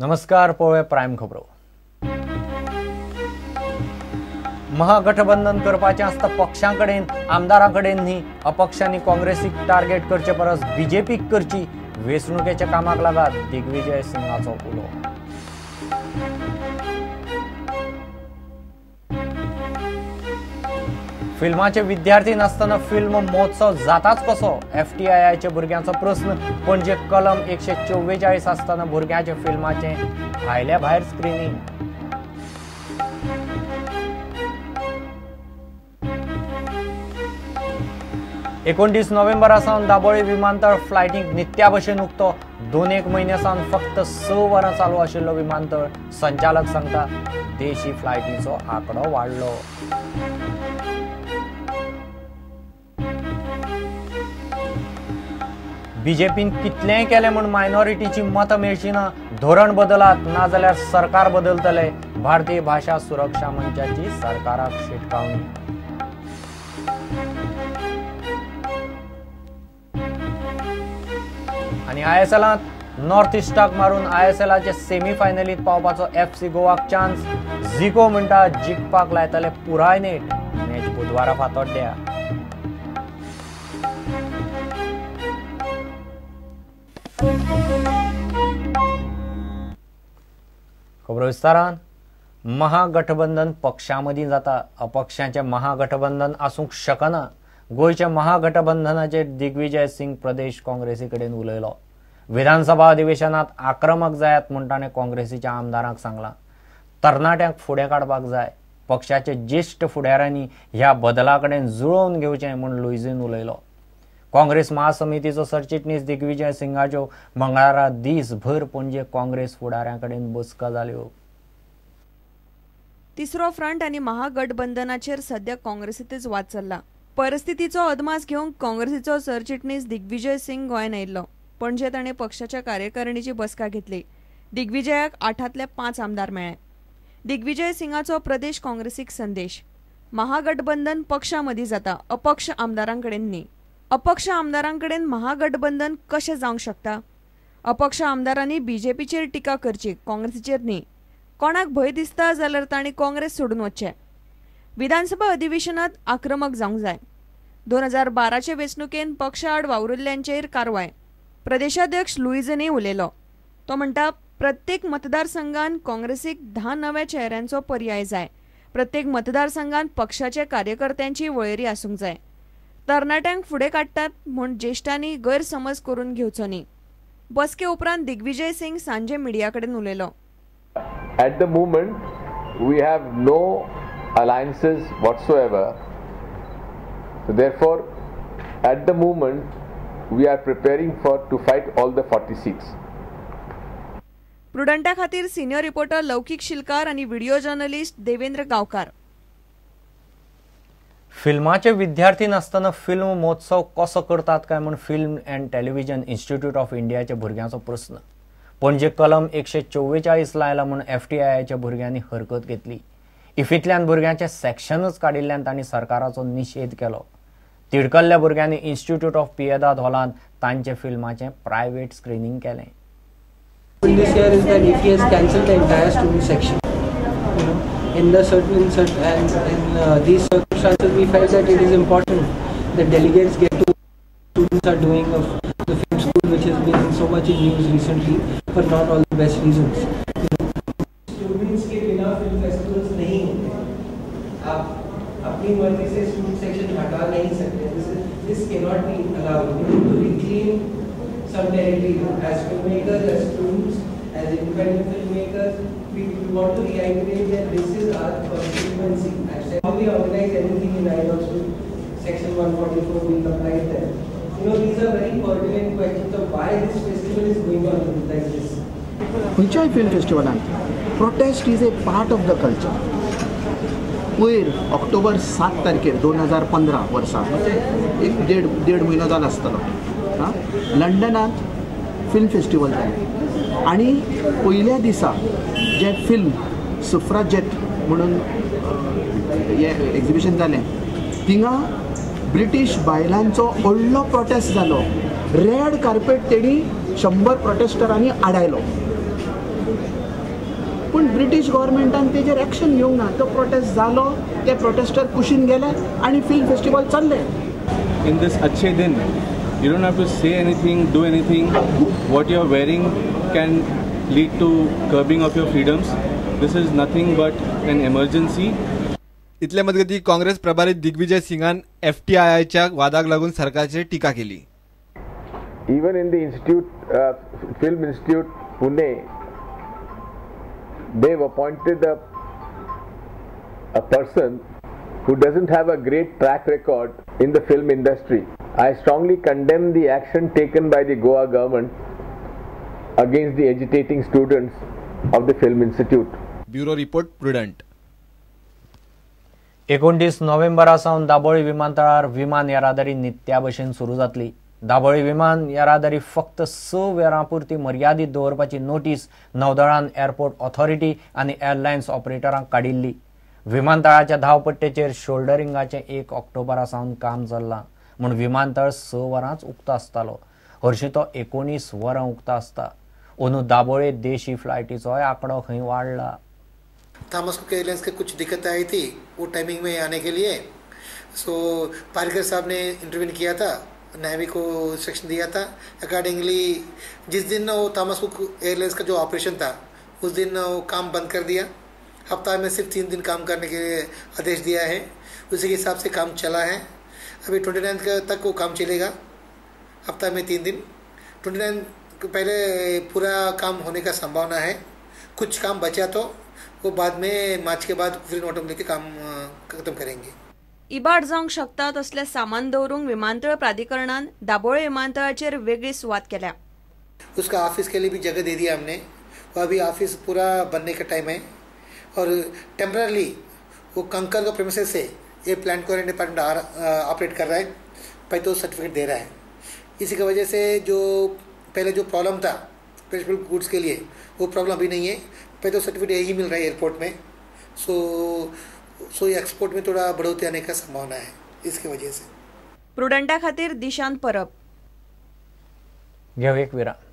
नमस्कार पळय प्रायम खबरो. महागठबंधन करपाचें आसता पक्षां कडेन कडेन न्ही अपक्षांनी काँग्रेसीक टार्गेट करचे परस बीजेपीक करची. वेंचणुकेच्या कामाक लागात दिग्विजय सिंगाचो उलो. फिल्माचे विद्यार्थी नासतना फिल्म महोत्सव जाताच कसो? एफ टी आय आयच्या भुरग्यांचो प्रस्न पणजे कलम एकशे चव्वेचाळीस आसतना भुरग्यांचे फिल्माचे भायल्या भायर स्क्रिनींग एकोणतीस नोव्हेंबरा सावन दाबोळी विमानतळ फ्लायटींक नित्या भशेन उक्तो दोन एक म्हयन्या सावन फक्त स वरां चालू आशिल्लो विमानतळ. संचालक सांगता देशी फ्लायटींचो आंकडो वाडलो बीजेपीन कितलेंय केलें म्हूण मायनॉरिटीची मतां मेळची ना धोरण बदलात नाजाल्यार सरकार बदलतले भारतीय भाषा सुरक्षा मंचाची सरकाराक शिटकावणी. आनी आय एस एलांत नॉर्थ इस्टाक मारून आय एस एलाचे सेमी फायनलींत पावपाचो एफ सी गोवाक चान्स झिको म्हणटा जिखपाक लायतले पुराय नेट. मॅच बुधवारा फातोड्ड्या. खबर विस्तारान. महागठबंधन पक्षां मदीं जाता अपक्षांचें महागठबंधन आसूंक शकना. गोंयच्या महागठबंधनाचे दिग्विजय सिंग प्रदेश काँग्रेसी कडेन उलयलो. विधानसभा अधिवेशनात आक्रमक जायात म्हूण ताणें काँग्रेसीच्या आमदारांक सांगलां. तरणाट्यांक फुडें काडपाक जाय. पक्षाचे ज्येश्ठ फुडाऱ्यांनी ह्या बदला कडेन जुळोवन घेवचें म्हूण लुईजीन उलयलो. काँग्रेस महासमितीचो सरचिटणीस दिग्विजय सिंगाच्यो मंगळारा दीसभर पणजे काँग्रेस फुडाऱ्यां कडेन बसका जाल्यो हो. तिसरो फ्रंट आनी महागठबंधनाचेर सध्या काँग्रेसीतच वाद चल्ला. परिस्थितीचो अदमास घेवंक काँग्रेसीचो सरचिटणीस दिग्विजय सिंग गोंयान आयिल्लो पणजे ताणें पक्षाच्या कार्यकारिणीची बसका घेतली. दिग्विजयाक आठांतले पांच आमदार मेळ्ळे. दिग्विजय सिंगाचो प्रदेश काँग्रेसीक संदेश. महागठबंधन पक्षां मदीं जाता अपक्ष आमदारां कडेन न्ही अपक्ष आमदारां कडेन महागठबंधन कशें जावंक शकता? अपक्ष आमदारांनी बीजेपीचेर टिका करची काँग्रेसीचेर न्ही. कोणाक भंय दिसता जाल्यार तांणी काँग्रेस सोडून वचचें. विधानसभा अधिवेशनात आक्रमक जावंक जाय. दोन हजार बाराचे वेंचणुकेन पक्ष आड वावुरिल्ल्यांचेर कारवाय. प्रदेशाध्यक्ष लुईजने उलयलो. तो म्हणटा प्रत्येक मतदारसंघान काँग्रेसीक धा नव्या चेहऱ्यांचो पर्याय जाय. प्रत्येक मतदारसंघात पक्षाच्या कार्यकर्त्यांची वळेरी आसूंक जाय. तरणाट्यांक फुडें काडटात म्हूण ज्येश्ठांनी गैरसमज करून घेवचो न्ही बसके उपरांत दिग्विजय सिंग सांजे मिडिया कडेन उलयलो At the moment, we have no alliances whatsoever. So therefore, at the moment, we are preparing for to fight all the 40 seats. प्रुडंटा खातीर सिनियर रिपोर्टर लौकिक शिलकार आनी व्हिडिओ जर्नलिस्ट देवेंद्र गांवकार फिल्माचे विद्यार्थी नासतना फिल्म महोत्सव कसो करतात काय म्हूण film and television institute of इंडियाच्या भुरग्यांचो प्रस्न पणजे कलम एकशे चोव्वेचाळीस लायला म्हूण एफ टी आयच्या भुरग्यांनी हरकत घेतली. इफींतल्यान भुरग्यांचे सेक्शनच काडिल्ल्यान तांणी सरकाराचो निशेध केलो. तिडकल्ल्या भुरग्यांनी इन्स्टिट्यूट ऑफ पियदाद हॉलांत तांचे फिल्माचें प्रायव्हेट स्क्रिनींग केलें. In this year is that the certain, in and in uh, these circumstances, we felt that it is important that delegates get to students are doing of the film school, which has been so much in news recently for not all the best reasons. Students के बिना film festivals नहीं होते आप अपनी मर्जी से student section हटा नहीं सकते this this can not be allowed to reclaim some territory as filmmakers as students as independent filmmakers we, we want to reiterate that this is our constituency and How we organize anything in INOX section 144 being applied there you know these are very pertinent questions of why this festival is going on like this Which Film Festival फेस्टिवलांत protest is a part of the culture वयर October सात तारखेर दोन हजार पंदरा वर्सा एक देड देड म्हयनो जालो आसतलो हां लंडनांत फिल्म फेस्टिवल जालें आनी पयल्या दिसा जे फिल्म सुफ्राजेट म्हणून एक्झिबिशन झालें. तिंगा ब्रिटीश बायलांचो व्हडलो प्रोटेस्ट जालो रेड कार्पेट तेणी शंबर प्रोटेस्टरांनी आडायलो. पूण ब्रिटीश गोवर्मेंटान तेजेर एक्शन घेवंक ना. तो प्रोटेस्ट जालो ते प्रोटेस्टर कुशीन गेले आनी फिल्म फेस्टिवल चल्ले. इन दीस अच्छे दिन you don't have to say anything do anything what you are wearing can lead to curbing of your freedoms this is nothing but an emergency इतले मजगती काँग्रेस प्रभारी दिग्विजय सिंगान एफ टी आय आयच्या वादाक लागून सरकारचेर टिका केली even in the institute, uh, Film Institute, Pune, they've appointed a, a person who doesn't have a great track record in the film industry. I strongly condemn the action taken by the Goa government against the agitating students of the Film Institute. Bureau report Prudent एकोणतीस नोव्हेंबरा सावन दाबोळी विमानतळार विमान येरादारी नित्या भशेन सुरू जातली. दाबोळी विमान येरादारी फक्त स वरां पुरती मर्यादीत दवरपाची नोटीस नौदळान एअरपोर्ट ऑथॉरिटी आनी एअरलायन्स ऑपरेटरांक काडिल्ली विमानतळाच्या धावपट्टेचेर शोल्डरिंगाचें एक ऑक्टोबरा सावन काम चल्लां म्हूण विमानतळ स वरांच उक्तो आसतालो. हरशीं तो एकोणीस वरां उक्तो आसता. अंदू दाबोळे देशी फ्लायटीचोय आंकडो खंय वाडला? थॉमस कुक एयरलाइंस के कुछ दिक्कतें आई थी वो टाइमिंग में आने के लिए। सो so, पारिकर साहब ने इंटरव्यू किया था नेवी को इंस्ट्रक्शन दिया था। अकॉर्डिंगली जिस दिन वो थॉमस कुक एयरलाइंस का जो ऑपरेशन था उस दिन वो काम बंद कर दिया। हफ़्ता में सिर्फ़ तीन दिन काम करने के आदेश दिया है। उसी के हिसाब से काम चला है। अभी ट्वेंटी नाइन्थ तक वो काम चलेगा हफ़्ता में तीन दिन। ट्वेंटी नाइन पहले पूरा काम होने का संभावना है। कुछ काम बचा तो वो बाद में मार्च के बाद फिर नोटम लेके काम खत्म करेंगे। इबाड जावंक शकता तसले सामान दवरूंक विमानतळ प्राधिकरणान दाबोळे विमानतळाचेर वेगळी सुवात केल्या. उसका ऑफ़िस के लिए भी जगह दे दिया हमने। वो अभी ऑफ़िस पूरा बनने का टाइम है। और टेम्परली वो कंकर का प्रेमिसेस से ये प्लांट क्वारंटाइन डिपार्टमेंट ऑपरेट कर रहा है। पहले तो सर्टिफिकेट दे रहा है। इसी की वजह से जो पहले जो प्रॉब्लम था पेरिशेबल गुड्स के लिए वो प्रॉब्लम अभी नहीं है। पहले तो सर्टिफिकेट यही मिल रहा है एयरपोर्ट में। सो सो एक्सपोर्ट में थोड़ा बढ़ोतरी आने का संभावना है इसकी वजह से। प्रुडंटा खातिर दिशांत परब। घेऊ एक विराम